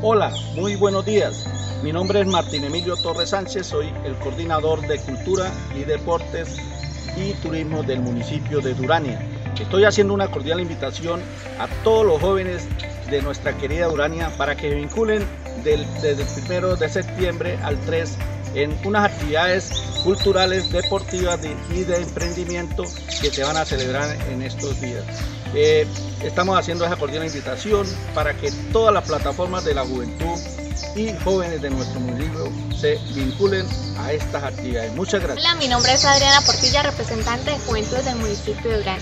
Hola, muy buenos días. Mi nombre es Martín Emilio Torres Sánchez, soy el coordinador de Cultura y Deportes y Turismo del municipio de Durania. Estoy haciendo una cordial invitación a todos los jóvenes de nuestra querida Durania para que vinculen desde el primero de septiembre al 3 en unas actividades culturales, deportivas y de emprendimiento que se van a celebrar en estos días. Eh, estamos haciendo esa cordial invitación para que todas las plataformas de la juventud y jóvenes de nuestro municipio se vinculen a estas actividades. Muchas gracias. Hola, mi nombre es Adriana Portilla, representante de Juventud del municipio de Durán.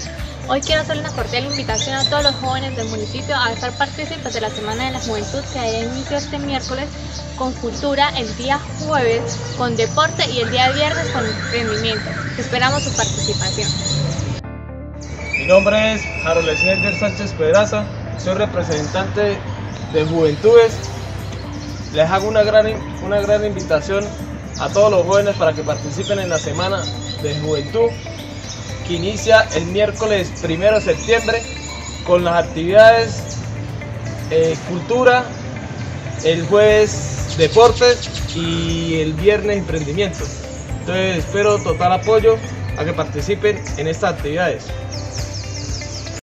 Hoy quiero hacer una cordial invitación a todos los jóvenes del municipio a estar partícipes de la Semana de la Juventud que hará inicio este miércoles con cultura, el día jueves con deporte y el día viernes con emprendimiento. Esperamos su participación. Mi nombre es Harold Schneider Sánchez Pedraza, soy representante de Juventudes. Les hago una gran, una gran invitación a todos los jóvenes para que participen en la Semana de Juventud que inicia el miércoles 1 de septiembre con las actividades eh, cultura, el jueves deportes y el viernes emprendimiento. Entonces espero total apoyo a que participen en estas actividades.